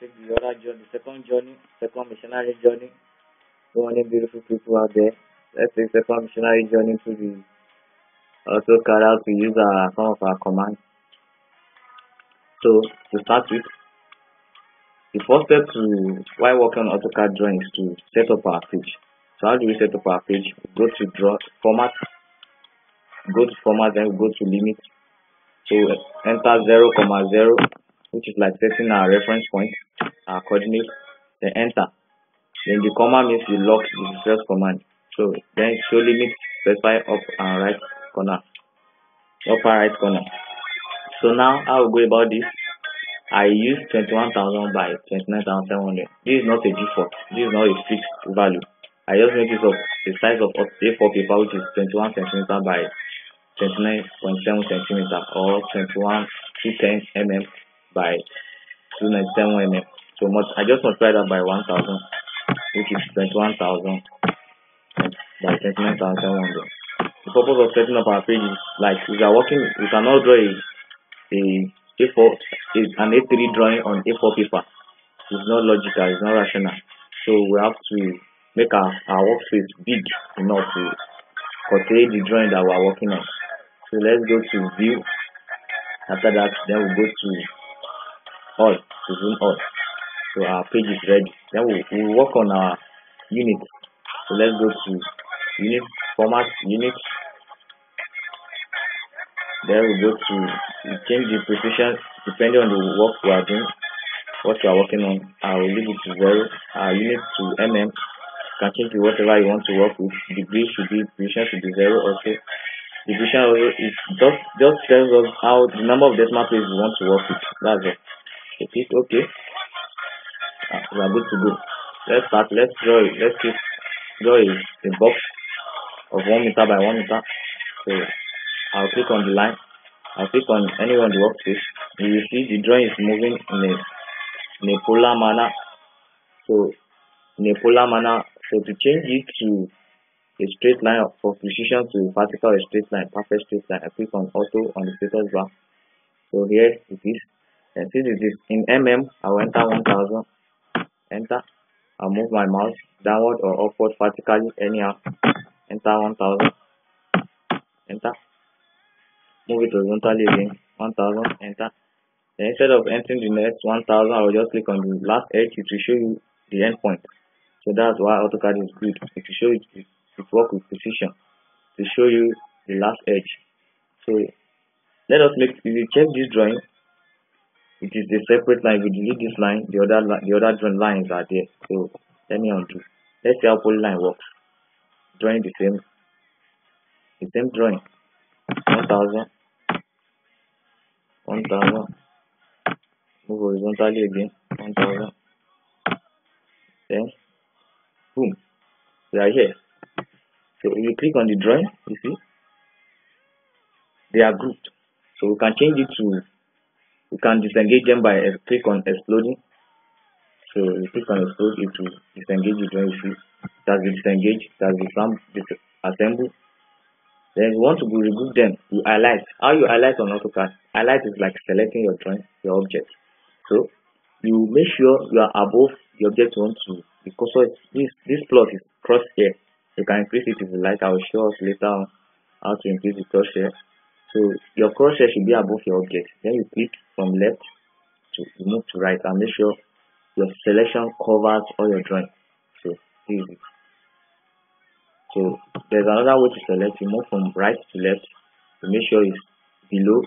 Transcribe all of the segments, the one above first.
take the other journey, the second journey, second missionary journey. So many beautiful people out there. Let's take second missionary journey to the AutoCAD how to use our, some of our commands. So to start with, the first step to while working on AutoCAD drawing is to set up our page. So how do we set up our page? Go to draw format, go to format, then go to limit. So enter 0, comma 0, which is like setting our reference point, our coordinate, then enter. Then the comma means you lock the first command. So then show limit specify up and right corner, upper right corner. So now I will go about this. I use 21,000 by 29,700. This is not a default. This is not a fixed value. I just make use of the size of A4 paper which is 21 centimeter by 29.7 centimeter or 21 210 mm by 297 mm. So much I just multiply that by 1000 which is 21,000 by 29,700. The purpose of setting up our page is like we are working, we cannot draw a, a A4, an A3 drawing on A4 paper. It's not logical, it's not rational. So we have to make our, our workspace big enough to portray the drawing that we are working on. So let's go to view. After that, then we'll go to all, to zoom all. So our page is ready. Then we we'll work on our unit. So let's go to unit format unit. Then we go to we change the precision depending on the work we are doing what we are working on. I will leave it to zero our unit to mm you can change to whatever you want to work with. Degree should be precision should be zero also precision also is just just tells us how the number of decimal places we want to work with. That's all so click okay uh, we are good to go let's start let's draw it let's keep draw a, box of one meter by one meter. So I'll click on the line. I'll click on anywhere on the workspace. You will see the drawing is moving in a, in a polar manner. So in a polar manner. So to change it to a straight line for precision to vertical a straight line, perfect straight line, I click on ortho on the status bar. So here it is. And since it is in mm, I will enter 1000. Enter. I'll move my mouse downward or upward vertically anyhow. Enter 1000 enter. Move it horizontally again. 1000 enter. Instead of entering the next 1000 i will just click on the last edge. It will show you the end point. So that's why AutoCAD is good. It will show you it, it work with precision. To show you the last edge. So let us make if you check this drawing it is a separate line. If you delete this line the other the other lines are there. So let me undo. Let's see how polyline works. Drawing the same the same drawing. 1000 1000 move horizontally again. 1000 then boom. We are here. So if you click on the drawing you see they are grouped. So we can change it to we can disengage them by a click on exploding so you click on explode it will disengage the drawing you see it has been disengaged, it has become disassembled. Then you want to remove them, you highlight. How you highlight on AutoCAD? Highlight is like selecting your drawing, your object. So you make sure you are above the object you want to because this this plot is cross here. You can increase it if you like. I will show us later on how to increase the crosshair. So your crosshair should be above your object. Then you click from left to move to right and make sure your selection covers all your drawing. So easy. So there's another way to select. You move from right to left to make sure it's below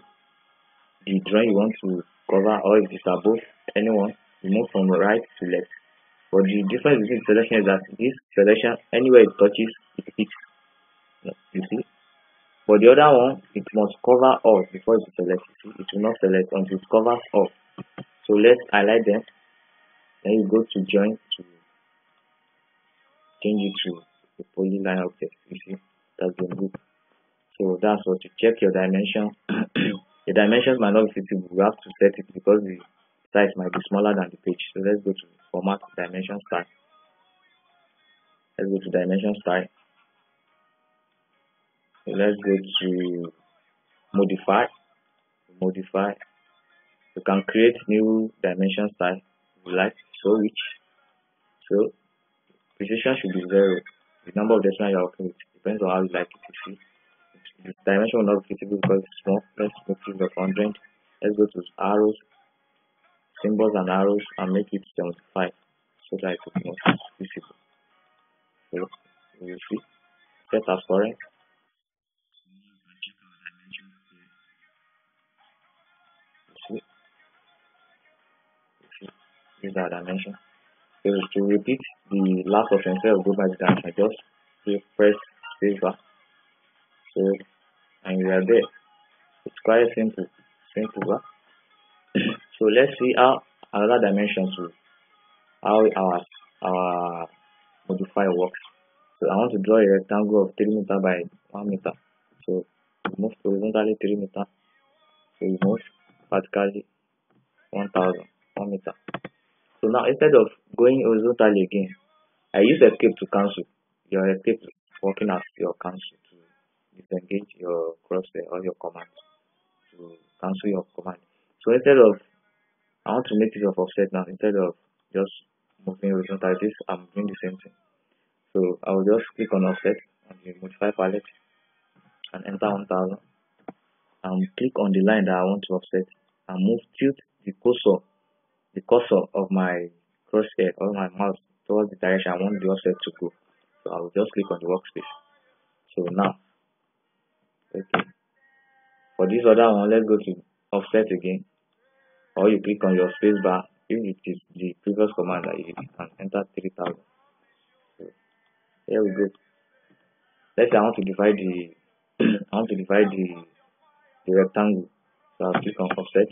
the drawing you want to cover or if it's above anyone, you move from right to left. But the difference between selection is that this selection, anywhere it touches, it hits. You see? For the other one, it must cover all before it select. It will not select until it covers all. So let's highlight them. Then you go to join to change it to a polyline object. You see, that's the group. So that's what to check your dimension. the dimensions might not be fitting. We have to set it because the size might be smaller than the page. So let's go to format dimension style. Let's go to dimension style. Let's go to modify. Modify. You can create new dimension style. you like so which so precision should be zero the number of decimal you're working with depends on how you like it you see the dimension will not be visible because it's small let's make use of 100 let's go to arrows symbols and arrows and make it 75 so that it's more visible so you see set as current use that dimension. So to repeat the last option instead of go by the dimension, just press space bar. So and we are there. It's quite simple. Simple so let's see how another dimension to how our our modifier works. So I want to draw a rectangle of 3 meter by 1 meter. So move horizontally 3 meter. So move vertically 1000 1 meter. So now instead of going horizontally again, I use escape to cancel. Your escape working as your cancel to disengage your crosshair or your command to cancel your command. So instead of I want to make this of offset now instead of just moving horizontally this I'm doing the same thing. So I will just click on offset on the modify palette and enter 1000 and click on the line that I want to offset and move tilt the cursor the cursor of my crosshair or my mouse towards the direction I want the offset to go. So I will just click on the workspace. So now, okay. For this other one, let's go to offset again. Or you click on your space bar if it is the previous command that you and enter 3000. So here we go. Let's say I want to divide the I want to divide the the rectangle. So I'll click on offset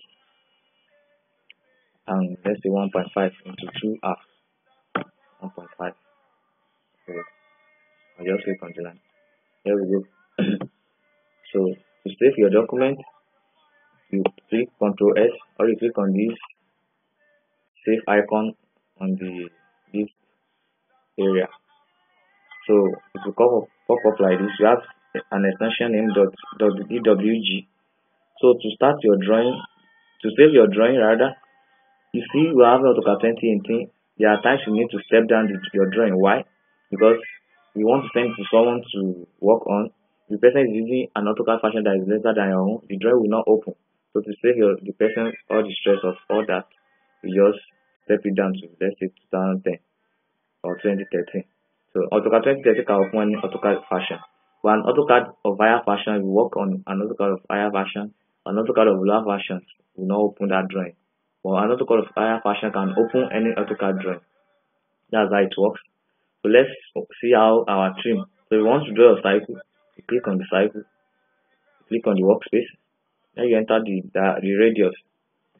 let's say 1.5 into 2 half 1.5 so I'll just click on the line here we go. So to save your document you click Ctrl S or you click on this save icon on the this area. So it will pop up, like this. You have an extension named dot, dot dwg so to start your drawing to save your drawing rather you see, we have AutoCAD 2018. There are times you need to step down the, your drawing. Why? Because you want to send to someone to work on. The person is using an AutoCAD fashion that is lesser than your own. The drawing will not open. So to save your the person all the stress of all that, you just step it down to let's say 2010 or 2013. So AutoCAD 2013 can open any AutoCAD fashion. But an AutoCAD of higher fashion will work on an AutoCAD of higher version. An AutoCAD of lower versions will not open that drawing or an AutoCAD of higher fashion can open any AutoCAD drawing. That's how it works. So let's see how our trim. So we want to draw a cycle. You click on the cycle. You click on the workspace. Then you enter the the, the radius.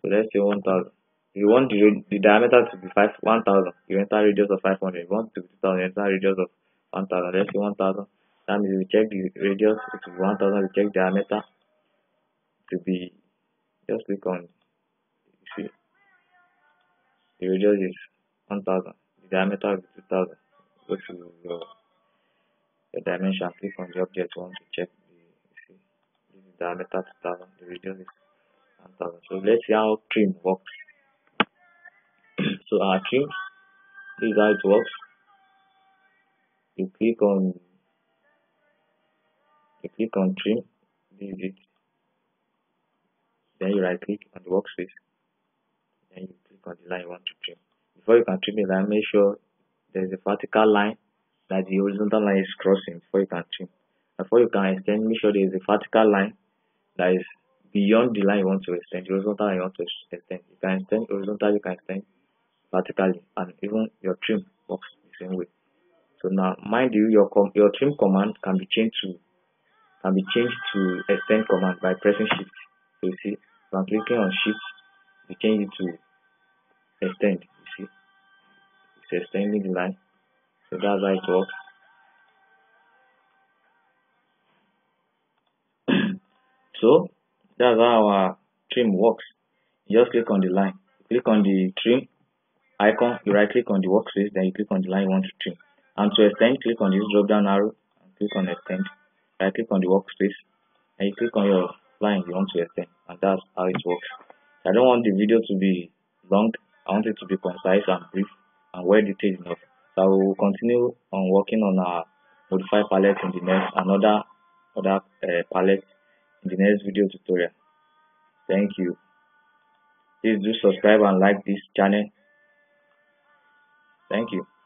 So let's say 1000. You want the, the diameter to be 5 1000. You enter radius of 500. You want to be 2000. You enter radius of 1000. Let's say 1000. That means we check the radius to be 1000. We check diameter to be. Just click on the radius is 1000 the diameter is 2000 go to your your dimension click on the object to check the diameter 2000 the radius is 1000 so let's see how trim works. So our trim this is how it works. You click on you click on trim then you right click on the workspace the line you want to trim. Before you can trim a line, make sure there's a vertical line that the horizontal line is crossing before you can trim. Before you can extend, make sure there's a vertical line that is beyond the line you want to extend, the horizontal line you want to extend. You can extend horizontally, you can extend vertically, and even your trim works the same way. So now, mind you, your com your trim command can be changed to can be changed to extend command by pressing shift. So you see, I'm clicking on shift you change it to extend you see it's extending the line so that's how it works. So that's how our trim works. You just click on the line. Click on the trim icon. You right click on the workspace then you click on the line you want to trim. And to extend click on this drop down arrow and click on extend. Right click on the workspace and you click on your line you want to extend. And that's how it works. I don't want the video to be long I want it to be concise and brief and well detailed enough. So we will continue on working on our modify palette in the next another other uh, palette in the next video tutorial. Thank you. Please do subscribe and like this channel. Thank you.